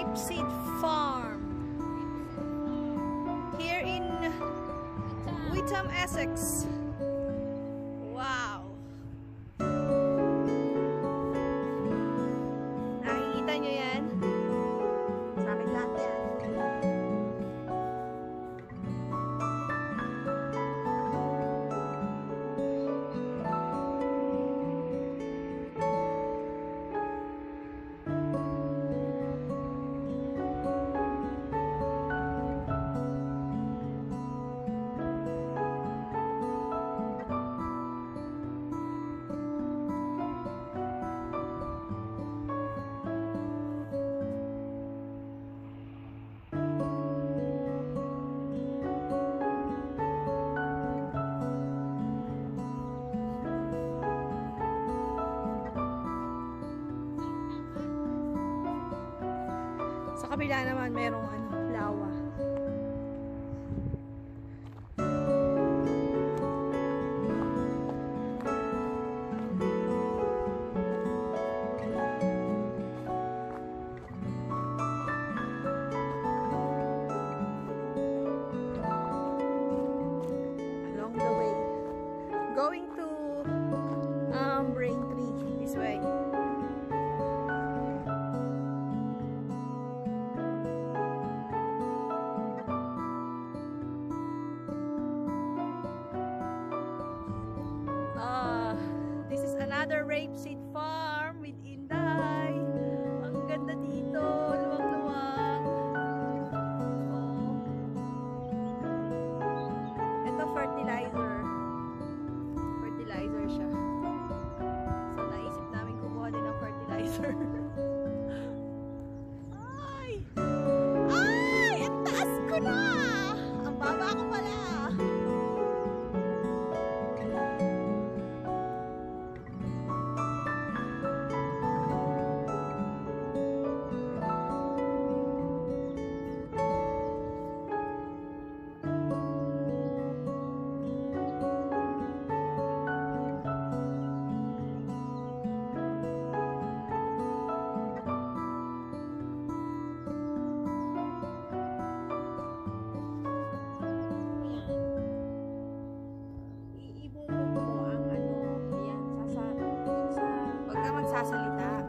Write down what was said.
Rapeseed Farm here in Witham, Essex. kabila naman merong ano, Uh, this is another rape seed farm with Inday. Ang ganda dito. Luwang-luwang. Oh. Ito fertilizer. Fertilizer siya. So naisip namin kumuha din ng fertilizer. nagsasalita.